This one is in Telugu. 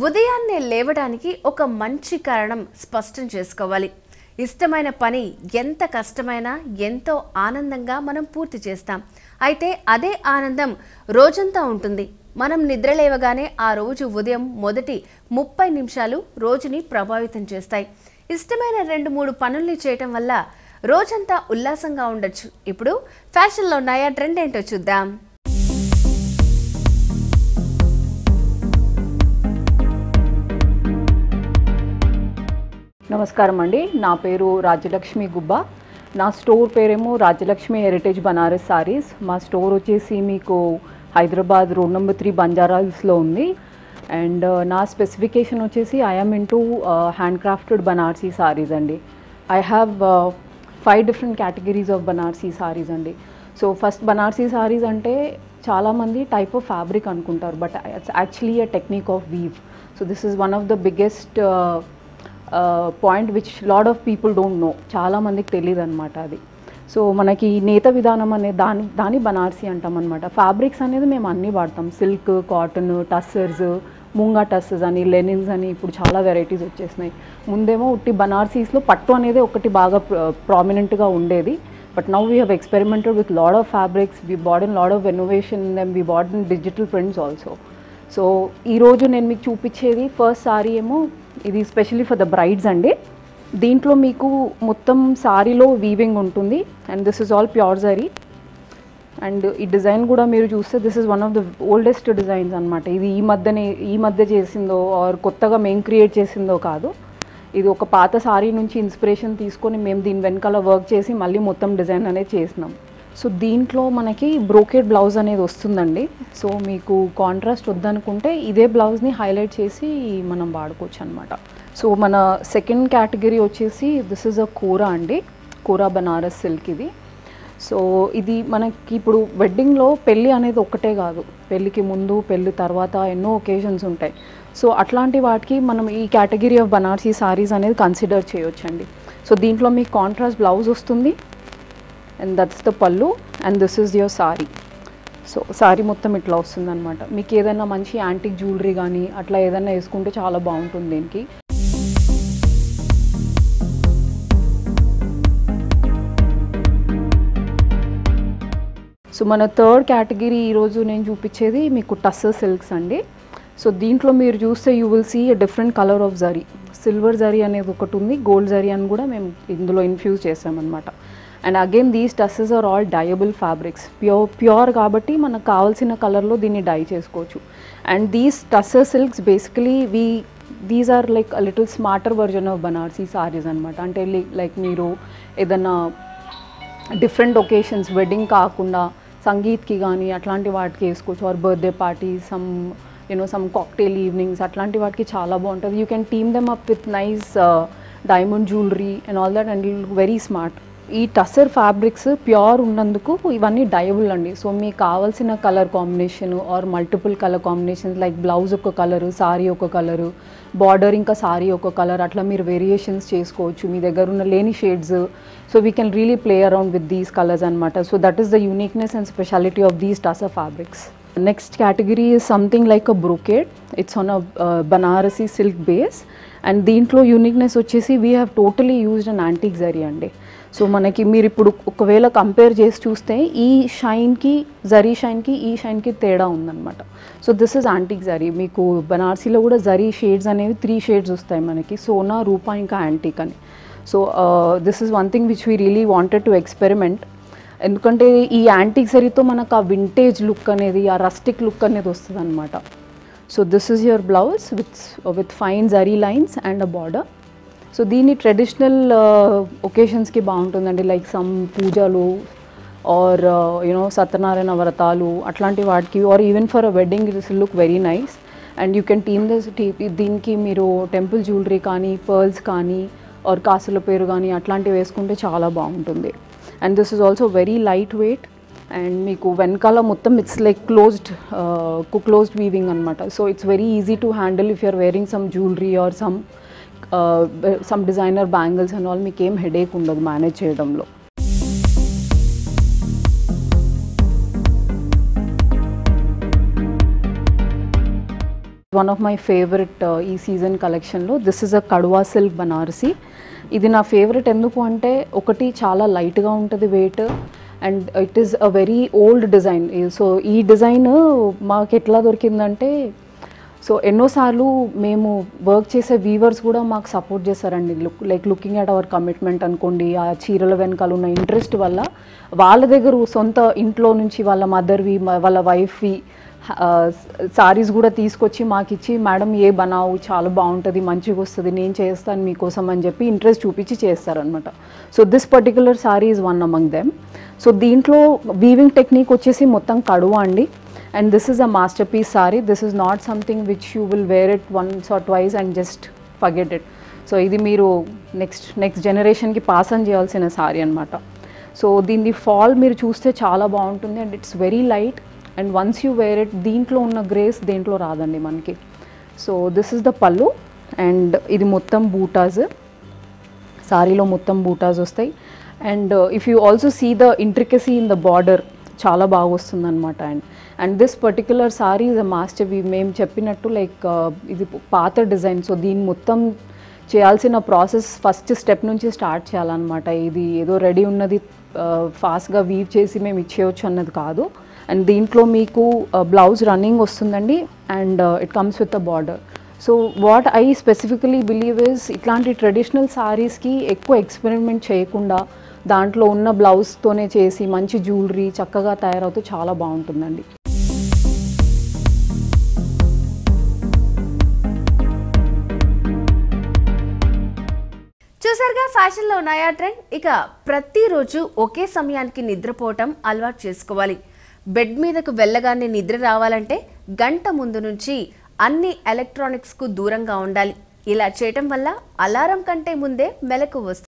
ఉదయాన్నే లేవడానికి ఒక మంచి కారణం స్పష్టం చేసుకోవాలి. ఇష్టమైన పని ఎంత కష్టమైనా ఎంతో ఆనందంగా మనం పూర్తి చేస్తాం. అయితే అదే ఆనందం రోజంతా ఉంటుంది. మనం నిద్రలేవగానే ఆ రోజు ఉదయం మొదటి ముప్పై నిమిషాలు రోజుని ప్రభావితం చేస్తాయి. ఇష్టమైన రెండు మూడు పనుల్ని చేయటం వల్ల రోజంతా ఉల్లాసంగా ఉండొచ్చు. ఇప్పుడు ఫ్యాషన్లో ఉన్నాయా ట్రెండ్ ఏంటో చూద్దాం. నమస్కారం అండి. నా పేరు రాజ్యలక్ష్మి గుబ్బా. నా స్టోర్ పేరేమో రాజ్యలక్ష్మి హెరిటేజ్ బనారస్ సారీస్. మా స్టోర్ వచ్చేసి మీకు హైదరాబాద్ రోడ్ నెంబర్ త్రీ బంజారాస్లో ఉంది. అండ్ uh, నా స్పెసిఫికేషన్ వచ్చేసి I am into hand crafted Banarasi sarees అండి. I have five different categories of Banarasi sarees అండి. సో ఫస్ట్ బనారసీ సారీస్ అంటే చాలామంది టైప్ ఆఫ్ ఫ్యాబ్రిక్ అనుకుంటారు. But it's actually a technique of weave so this is one of the biggest point which lot of people don't know చాలా మందికి తెలియదు అనమాట అది. సో మనకి నేత విధానం అనే దాని దాని బనార్సీ అంటాం అనమాట ఫ్యాబ్రిక్స్ అనేది మేము అన్నీ వాడతాం. Silk cotton tussars moonga tussars అని లెనిన్స్ అని ఇప్పుడు చాలా వెరైటీస్ వచ్చేసినాయి. ముందేమో ఉట్టి బనార్సీస్లో పట్టు అనేది ఒకటి బాగా ప్రామినెంట్గా ఉండేది. But now we have experimented with lot of fabrics we brought in lot of innovation then we brought in digital prints also so ఈరోజు నేను మీకు చూపించేది ఫస్ట్ సారీ ఏమో ఇది స్పెషల్లీ ఫర్ ద బ్రైడ్స్ అండి. దీంట్లో మీకు మొత్తం సారీలో వీవింగ్ ఉంటుంది. And this is all pure zari and ఈ డిజైన్ కూడా మీరు చూస్తే this is one of the oldest designs అనమాట ఇది ఈ మధ్యనే ఈ మధ్య చేసిందో ఆర్ కొత్తగా మేము క్రియేట్ చేసిందో కాదు. ఇది ఒక పాత సారీ నుంచి ఇన్స్పిరేషన్ తీసుకొని మేము దీని వెనకాల వర్క్ చేసి మళ్ళీ మొత్తం డిజైన్ అనేది చేసినాం. సో దీంట్లో మనకి బ్రోకెడ్ బ్లౌజ్ అనేది వస్తుందండి. సో మీకు కాంట్రాస్ట్ వద్దనుకుంటే ఇదే బ్లౌజ్ని హైలైట్ చేసి మనం వాడుకోవచ్చు అనమాట సో మన సెకండ్ కేటగిరీ వచ్చేసి దిస్ ఇస్ అ కూర అండి. కూర బనారస్ సిల్క్ ఇది. సో ఇది మనకి ఇప్పుడు వెడ్డింగ్లో పెళ్ళి అనేది ఒక్కటే కాదు. పెళ్ళికి ముందు పెళ్ళి తర్వాత ఎన్నో ఒకేషన్స్ ఉంటాయి. సో అట్లాంటి వాటికి మనం ఈ కేటగిరీ ఆఫ్ బనారసీ సారీస్ అనేది కన్సిడర్ చేయొచ్చండి. సో దీంట్లో మీకు కాంట్రాస్ట్ బ్లౌజ్ వస్తుంది. And that's the pallu and this is your sari so sari మొత్తం ఇట్లా వస్తుందన్నమాట. మీకు ఏదైనా మంచి యాంటిక్ జ్యువెలరీ కానీ అట్లా ఏదైనా వేసుకుంటే చాలా బాగుంటుంది దీనికి. సో మన థర్డ్ కేటగిరీ ఈరోజు నేను చూపించేది మీకు టస్సర్ సిల్క్స్ అండి. సో దీంట్లో మీరు చూస్తే you will see a different colour of zari silver zari అనేది ఒకటి ఉంది గోల్డ్ జరీ అని కూడా మేము ఇందులో ఇన్ఫ్యూజ్ చేసామన్నమాట and again these tussars are all dyeable fabrics pure pure కాబట్టి మనకు కావాల్సిన కలర్లో దీన్ని డై చేసుకోవచ్చు. And these tussar silks basically we these are like little smarter version of Banarasi saris అనమాట అంటే లైక్ మీరు ఏదన్నా డిఫరెంట్ ఒకేషన్స్ వెడ్డింగ్ కాకుండా సంగీత్కి కానీ అట్లాంటి వాటికి వేసుకోవచ్చు. Or birthday party some you know some cocktail evenings అట్లాంటి వాటికి చాలా బాగుంటుంది. You can team them up with nice diamond jewellery and all that and very smart ఈ టసర్ ఫ్యాబ్రిక్స్ ప్యూర్ ఉన్నందుకు ఇవన్నీ డయబుల్ అండి. సో మీకు కావాల్సిన colour combination or multiple colour combinations like blouse ఒక కలరు సారీ ఒక కలరు బార్డర్ ఇంకా సారీ ఒక కలర్ అట్లా మీరు వేరియేషన్స్ చేసుకోవచ్చు. మీ దగ్గర ఉన్న లేని shades so we can really play around with these colours అనమాట so that is the uniqueness and speciality of these tussar fabrics next category is something like a brocade it's on a Banarasi silk base and దీంట్లో యూనిక్నెస్ వచ్చేసి we have totally used an antique zari అండి. సో మనకి మీరు ఇప్పుడు ఒకవేళ కంపేర్ చేసి చూస్తే ఈ షైన్కి జరీ షైన్కి ఈ షైన్కి తేడా ఉందన్నమాట. So this is antique zari. మీకు బనార్సీలో కూడా జరీ షేడ్స్ అనేవి త్రీ షేడ్స్ వస్తాయి మనకి. సోనా రూపా ఇంకా యాంటిక్ అని. So this is one thing which we really wanted to experiment ఎందుకంటే ఈ యాంటిక్ జరీతో మనకు ఆ వింటేజ్ లుక్ అనేది ఆ రస్టిక్ లుక్ అనేది వస్తుంది అనమాట so this is your blouse with with fine zari lines and a border so దీన్ని ట్రెడిషనల్ ఒకేషన్స్కి uh, బాగుంటుందండి. లైక్ సమ్ పూజలు ఆర్ యునో uh, సత్యనారాయణ వ్రతాలు అట్లాంటి వాటికి or even for a wedding this look very nice and you can team this దీనికి మీరు టెంపుల్ జ్యువెలరీ కానీ పర్ల్స్ కానీ ఆర్ కాసుల పేరు కానీ అట్లాంటివి వేసుకుంటే చాలా బాగుంటుంది. And this is also very light weight and మీకు వెనకాల మొత్తం it's like closed closed weaving అనమాట so it's very easy to handle if you're wearing some jewellery or some some designer bangles and all మీకు ఏం హెడేక్ ఉండదు మేనేజ్ చేయడంలో వన్ ఆఫ్ మై ఫేవరెట్ ఈ సీజన్ కలెక్షన్లో this is a Kadwa silk Banarasi ఇది నా ఫేవరెట్ ఎందుకు అంటే ఒకటి చాలా లైట్గా ఉంటుంది weight and it is a very old design so ఈ డిజైన్ మాకు ఎట్లా దొరికిందంటే సో ఎన్నోసార్లు మేము వర్క్ చేసే వీవర్స్ కూడా మాకు సపోర్ట్ చేస్తారండి. Look like looking at our commitment అనుకోండి ఆ చీరల వెనకాల ఉన్న ఇంట్రెస్ట్ వల్ల వాళ్ళ దగ్గర సొంత ఇంట్లో నుంచి వాళ్ళ మదర్వి వాళ్ళ వైఫ్వి సారీస్ కూడా తీసుకొచ్చి మాకు ఇచ్చి మేడం ఏ బనావు చాలా బాగుంటుంది మంచిగా వస్తుంది నేను చేస్తాను మీకోసం అని చెప్పి ఇంట్రెస్ట్ చూపించి చేస్తారనమాట so this particular sari is one among them so దీంట్లో వీవింగ్ టెక్నిక్ వచ్చేసి మొత్తం కడువ అండి. And this is a masterpiece sari this is not something which you will wear it once or twice and just forget it so ఇది మీరు నెక్స్ట్ నెక్స్ట్ జనరేషన్కి పాస్ ఆన్ చేయాల్సిన సారీ అనమాట సో దీన్ని ఫాల్ మీరు చూస్తే చాలా బాగుంటుంది and it's very light and once you wear it దీంట్లో ఉన్న గ్రేస్ దేంట్లో రాదండి మనకి. So this is the pallu and ఇది మొత్తం బూటాస్. సారీలో మొత్తం బూటాస్ వస్తాయి. And if you also see the intricacy in the border చాలా బాగా వస్తుంది అనమాట and and this particular sari is a master వి మేము చెప్పినట్టు లైక్ uh, ఇది పాత డిజైన్ సో దీన్ని మొత్తం చేయాల్సిన ప్రాసెస్ ఫస్ట్ స్టెప్ నుంచి స్టార్ట్ చేయాలన్నమాట. ఇది ఏదో రెడీ ఉన్నది uh, ఫాస్ట్గా వీవ్ చేసి మేము ఇచ్చేయచ్చు అన్నది కాదు. అండ్ దీంట్లో మీకు uh, బ్లౌజ్ రన్నింగ్ వస్తుందండి. And it comes with a border so what I specifically believe is ఇట్లాంటి ట్రెడిషనల్ సారీస్కి ఎక్కువ ఎక్స్పెరిమెంట్ చేయకుండా దాంట్లో ఉన్న బ్లౌజ్తోనే చేసి మంచి జ్యువెలరీ చక్కగా తయారవుతూ చాలా బాగుంటుందండి. చూసారుగా ఫ్యాషన్లో ఉన్నాయా ట్రెండ్? ఇక ప్రతిరోజు ఒకే సమయానికి నిద్రపోవటం అలవాటు చేసుకోవాలి. బెడ్ మీదకు వెళ్ళగానే నిద్ర రావాలంటే గంట ముందు నుంచి అన్ని ఎలక్ట్రానిక్స్కు దూరంగా ఉండాలి. ఇలా చేయటం వల్ల అలారం కంటే ముందే మెలకు వస్తుంది